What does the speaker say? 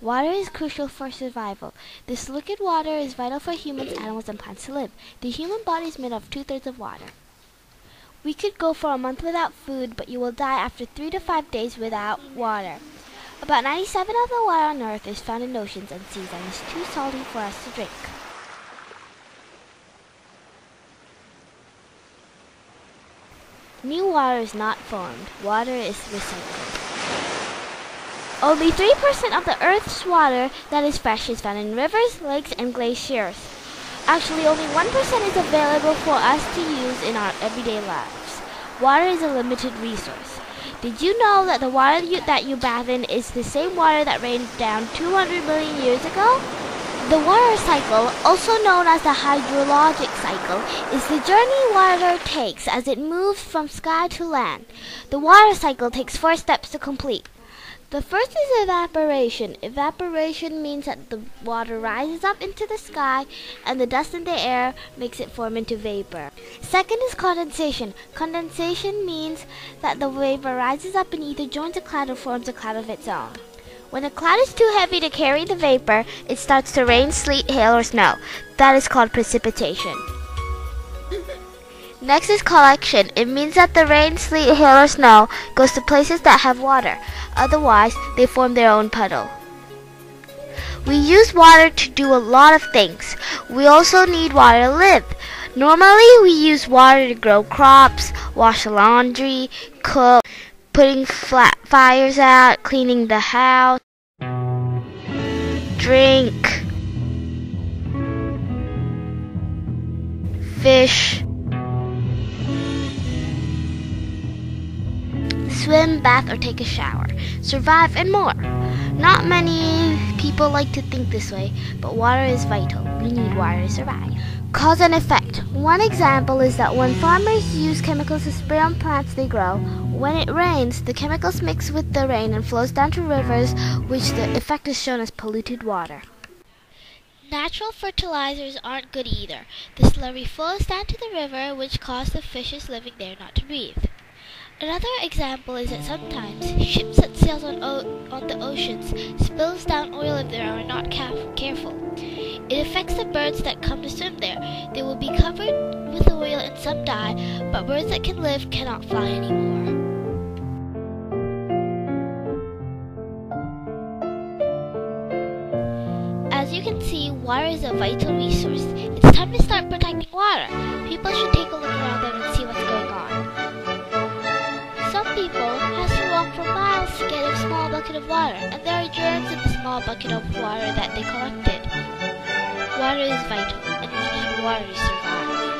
Water is crucial for survival. This liquid water is vital for humans, animals, and plants to live. The human body is made of two thirds of water. We could go for a month without food, but you will die after three to five days without water. About 97 of the water on Earth is found in oceans and seas and is too salty for us to drink. New water is not formed. Water is recycled. Only 3% of the Earth's water that is fresh is found in rivers, lakes, and glaciers. Actually, only 1% is available for us to use in our everyday lives. Water is a limited resource. Did you know that the water you, that you bathe in is the same water that rained down 200 million years ago? The water cycle, also known as the hydrologic cycle, is the journey water takes as it moves from sky to land. The water cycle takes four steps to complete. The first is evaporation. Evaporation means that the water rises up into the sky and the dust in the air makes it form into vapor. Second is condensation. Condensation means that the vapor rises up and either joins a cloud or forms a cloud of its own. When a cloud is too heavy to carry the vapor, it starts to rain, sleet, hail, or snow. That is called precipitation. Next is collection. It means that the rain, sleet, hail, or snow goes to places that have water. Otherwise, they form their own puddle. We use water to do a lot of things. We also need water to live. Normally, we use water to grow crops, wash laundry, cook, putting flat fires out, cleaning the house, drink, fish, swim, bath, or take a shower, survive, and more. Not many people like to think this way, but water is vital. We need water to survive. Cause and effect. One example is that when farmers use chemicals to spray on plants they grow, when it rains, the chemicals mix with the rain and flows down to rivers, which the effect is shown as polluted water. Natural fertilizers aren't good either. The slurry flows down to the river, which causes the fishes living there not to breathe. Another example is that sometimes ships that sail on, on the oceans spills down oil if they are not careful. It affects the birds that come to swim there. They will be covered with oil and some die, but birds that can live cannot fly anymore. As you can see, water is a vital resource. It's time to start protecting water. People should take people has to walk for miles to get a small bucket of water, and there are germs in the small bucket of water that they collected. Water is vital, and we need water to survive.